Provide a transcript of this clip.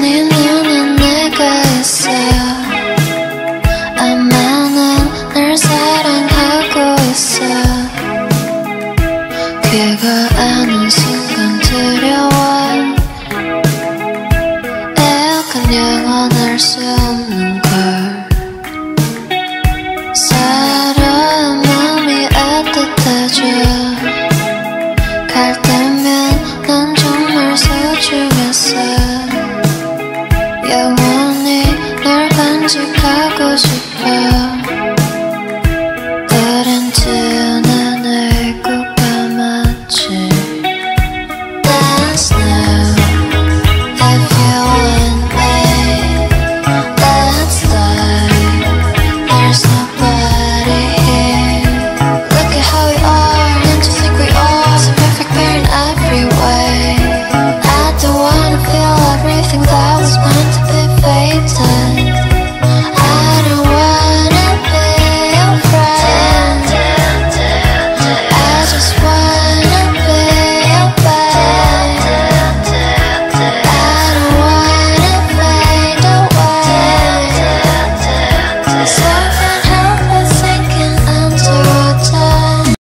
네 눈엔 내가 있어 아마 난널 사랑하고 있어 그거 아는 순간 두려워 약간 영원할 수 없는 걸. 사람 마음이 따뜻해져 갈 때면 난 정말 소중했어